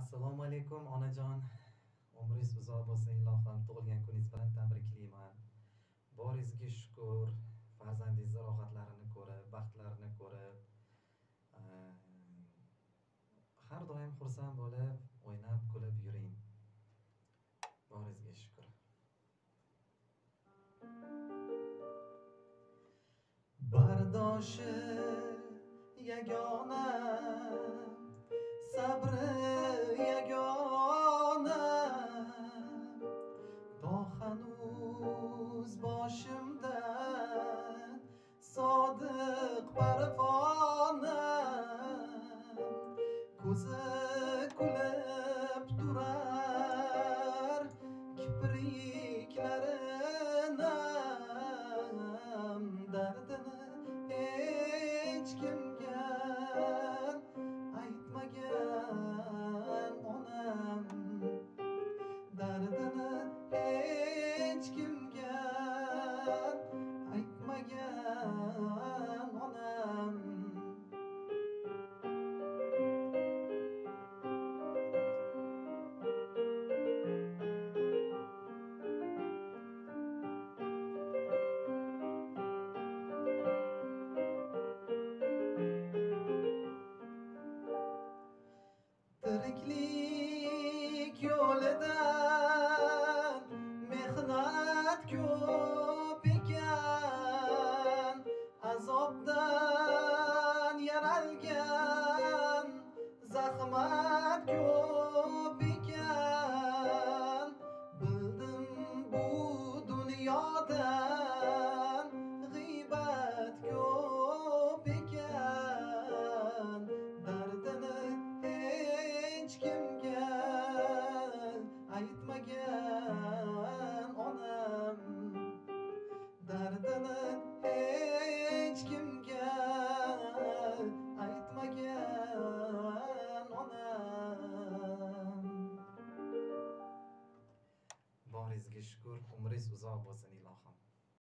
assalomu alaykum onajon. Umringiz uzoq bo'lsin ilohim. Tug'ilgan kuningiz bilan tabriklayman boringizga shukur farzandingizni rohatlarini ko'rib baxtlarini ko'rib ehm, har doim xursand bo'lib o'ynab kulib yuring. Boringizga shukur bardoshi yagona sabri hanuz boshimda. Sodiq parvona. Ko'zi kulib turar kiprik tiriklik yo'lidan mehnat ko'p ekan azobdan yaralgan zahmat ko'p ekan. Bildim bu dunyoda is geschkur um ris uzal was ani lachen.